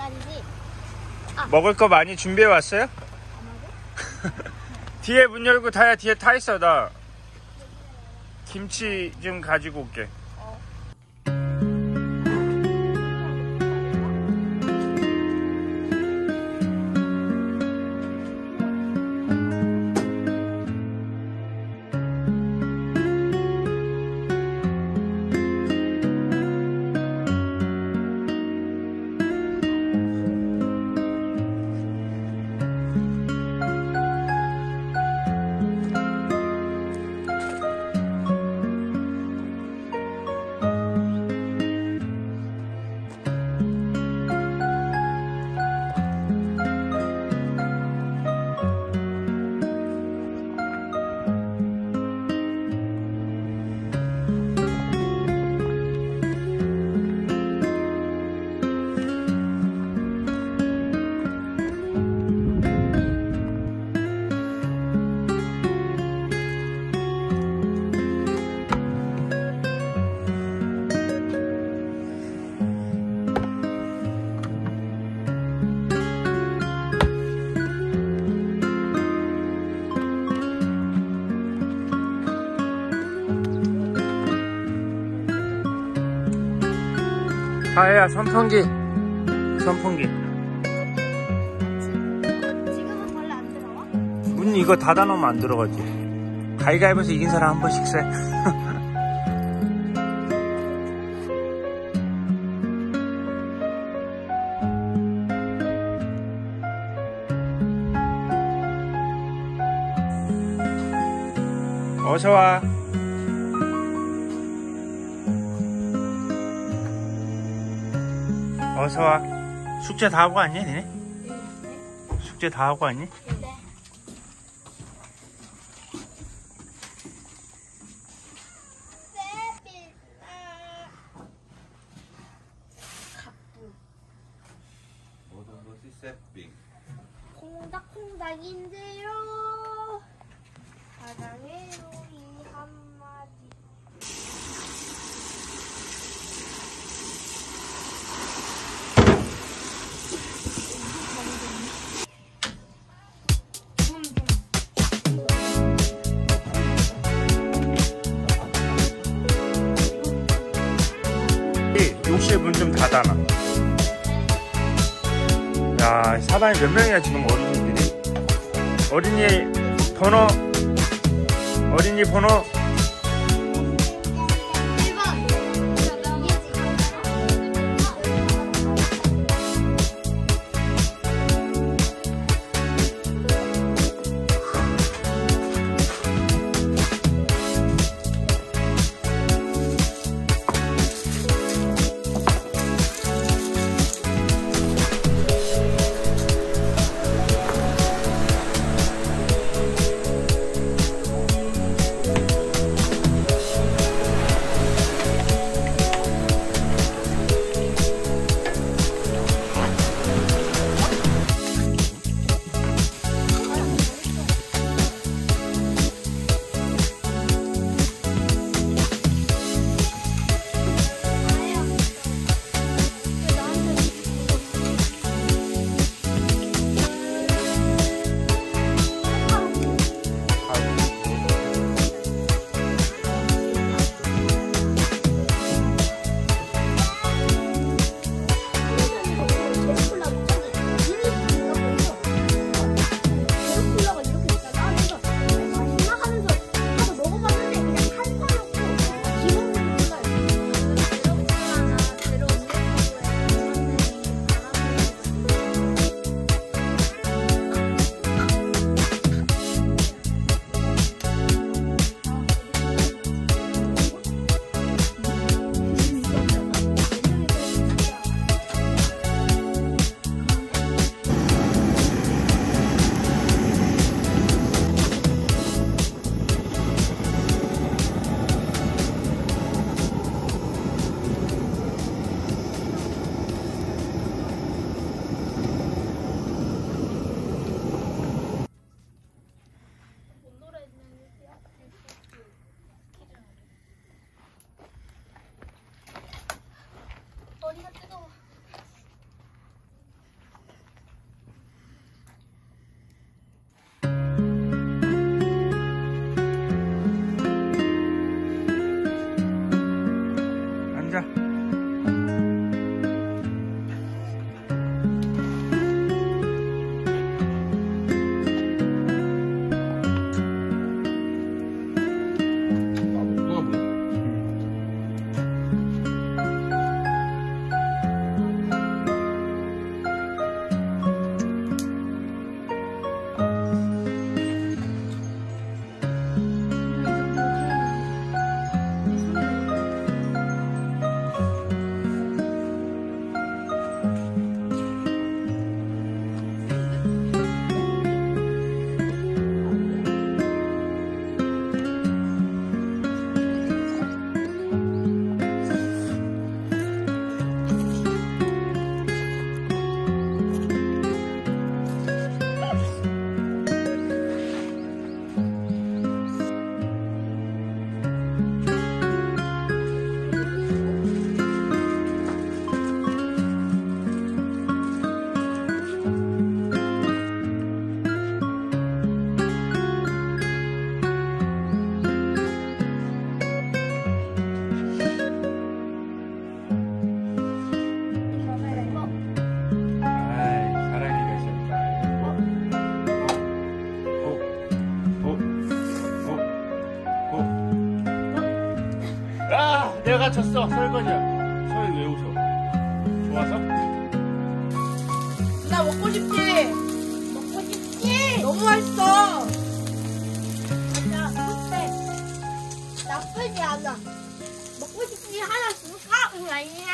짜리지? 먹을 거 많이 준비해 왔어요? 아마도? 뒤에 문 열고 타야 뒤에 타 있어 나 김치 좀 가지고 올게 어. 다혜야 선풍기 선풍기 지금은 벌레 안 들어와? 문 이거 닫아놓으면 안 들어가지 가위가위보에서 이긴 사람 한 번씩 세 어서와 어서 와 숙제 다 하고 왔니 니네? 숙제 다 하고 왔니? 네. 모든 것이 세핑. 콩닥콩닥인데 사방에 몇 명이야, 지금 어린이들이? 어린이 번호, 어린이 번호 설거지가 졌어 설거지야 설거지 왜 웃어 좋아서? 나 먹고 싶지? 먹고 싶지? 너무 맛있어 야 근데 나쁘지 않아 먹고 싶지 하나 줄까? 우리 아니야